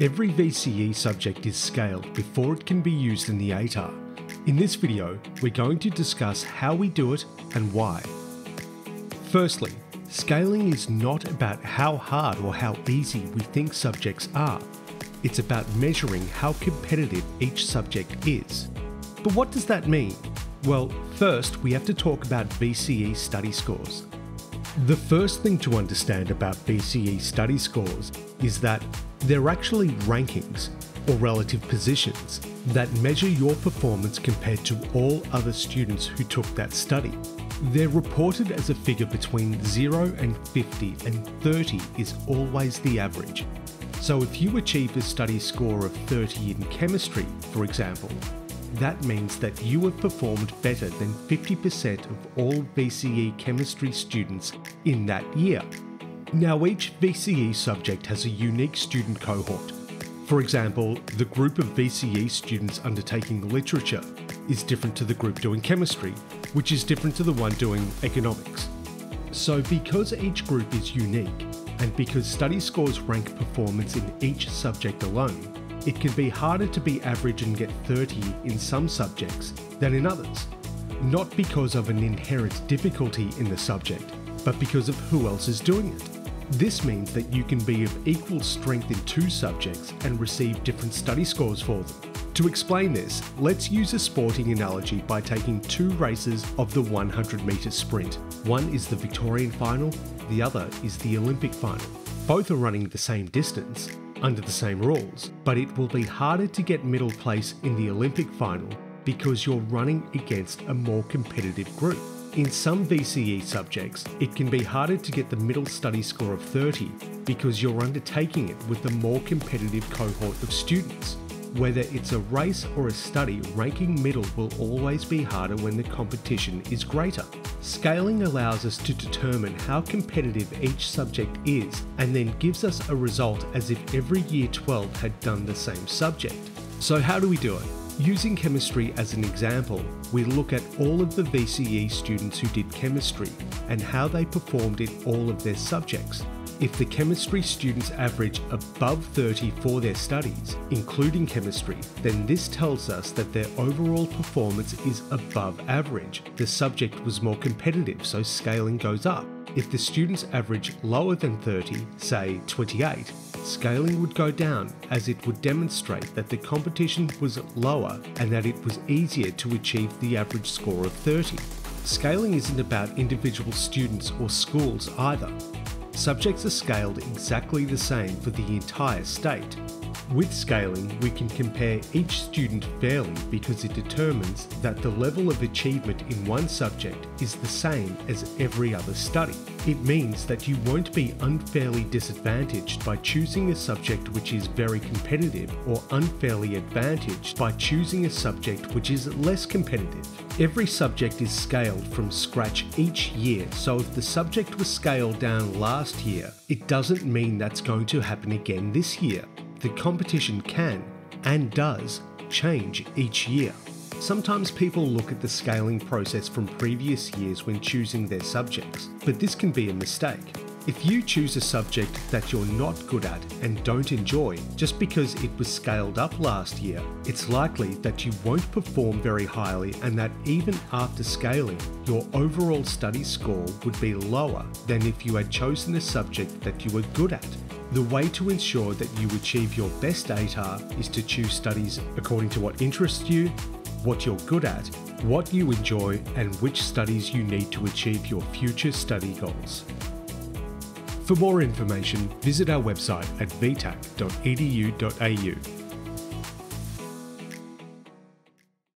Every VCE subject is scaled before it can be used in the ATAR. In this video, we're going to discuss how we do it and why. Firstly, scaling is not about how hard or how easy we think subjects are. It's about measuring how competitive each subject is. But what does that mean? Well, first we have to talk about VCE study scores. The first thing to understand about VCE study scores is that they're actually rankings, or relative positions, that measure your performance compared to all other students who took that study. They're reported as a figure between 0 and 50, and 30 is always the average. So if you achieve a study score of 30 in chemistry, for example, that means that you have performed better than 50% of all VCE chemistry students in that year. Now, each VCE subject has a unique student cohort. For example, the group of VCE students undertaking literature is different to the group doing chemistry, which is different to the one doing economics. So, because each group is unique, and because study scores rank performance in each subject alone, it can be harder to be average and get 30 in some subjects than in others. Not because of an inherent difficulty in the subject, but because of who else is doing it. This means that you can be of equal strength in two subjects and receive different study scores for them. To explain this, let's use a sporting analogy by taking two races of the 100 metre sprint. One is the Victorian final, the other is the Olympic final. Both are running the same distance, under the same rules, but it will be harder to get middle place in the Olympic final because you're running against a more competitive group. In some VCE subjects, it can be harder to get the middle study score of 30 because you're undertaking it with a more competitive cohort of students. Whether it's a race or a study, ranking middle will always be harder when the competition is greater. Scaling allows us to determine how competitive each subject is and then gives us a result as if every year 12 had done the same subject. So how do we do it? Using chemistry as an example, we look at all of the VCE students who did chemistry and how they performed in all of their subjects. If the chemistry students average above 30 for their studies, including chemistry, then this tells us that their overall performance is above average. The subject was more competitive, so scaling goes up. If the students average lower than 30, say 28, scaling would go down as it would demonstrate that the competition was lower and that it was easier to achieve the average score of 30. Scaling isn't about individual students or schools either. Subjects are scaled exactly the same for the entire state. With scaling, we can compare each student fairly because it determines that the level of achievement in one subject is the same as every other study. It means that you won't be unfairly disadvantaged by choosing a subject which is very competitive or unfairly advantaged by choosing a subject which is less competitive. Every subject is scaled from scratch each year, so if the subject was scaled down last year, it doesn't mean that's going to happen again this year the competition can, and does, change each year. Sometimes people look at the scaling process from previous years when choosing their subjects, but this can be a mistake. If you choose a subject that you're not good at and don't enjoy just because it was scaled up last year, it's likely that you won't perform very highly and that even after scaling, your overall study score would be lower than if you had chosen a subject that you were good at. The way to ensure that you achieve your best ATAR is to choose studies according to what interests you, what you're good at, what you enjoy, and which studies you need to achieve your future study goals. For more information, visit our website at vtac.edu.au